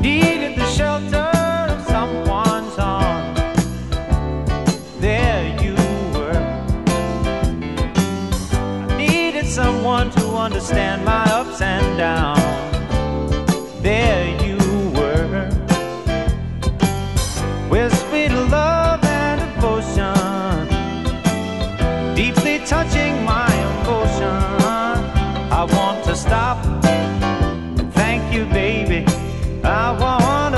needed the shelter someone to understand my ups and downs. There you were, with sweet love and devotion, deeply touching my emotion. I want to stop.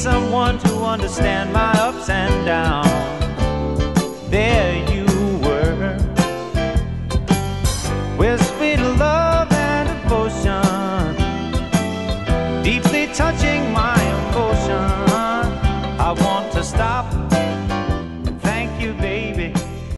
someone to understand my ups and downs. There you were. Where's